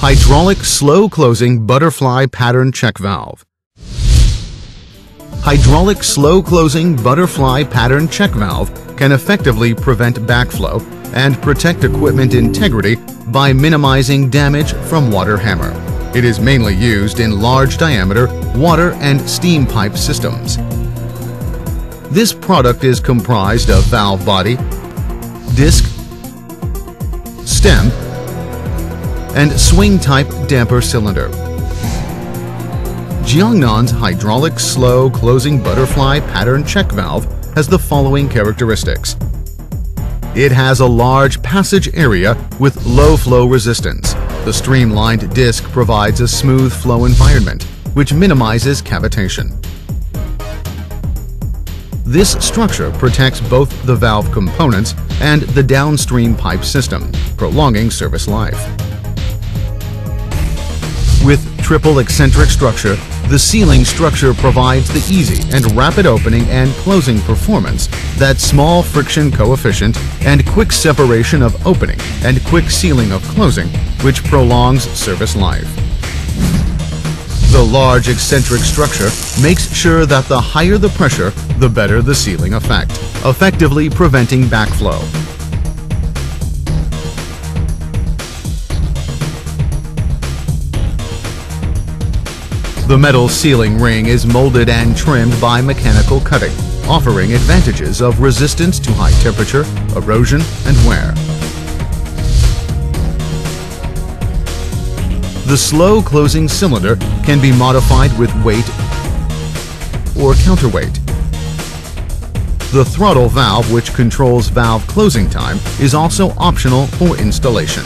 Hydraulic slow closing butterfly pattern check valve. Hydraulic slow closing butterfly pattern check valve can effectively prevent backflow and protect equipment integrity by minimizing damage from water hammer. It is mainly used in large diameter water and steam pipe systems. This product is comprised of valve body, disc, stem, and swing-type damper cylinder. Jiangnan's hydraulic slow closing butterfly pattern check valve has the following characteristics. It has a large passage area with low flow resistance. The streamlined disc provides a smooth flow environment, which minimizes cavitation. This structure protects both the valve components and the downstream pipe system, prolonging service life. Triple eccentric structure, the sealing structure provides the easy and rapid opening and closing performance that small friction coefficient and quick separation of opening and quick sealing of closing, which prolongs service life. The large eccentric structure makes sure that the higher the pressure, the better the sealing effect, effectively preventing backflow. The metal sealing ring is molded and trimmed by mechanical cutting, offering advantages of resistance to high temperature, erosion, and wear. The slow closing cylinder can be modified with weight or counterweight. The throttle valve which controls valve closing time is also optional for installation.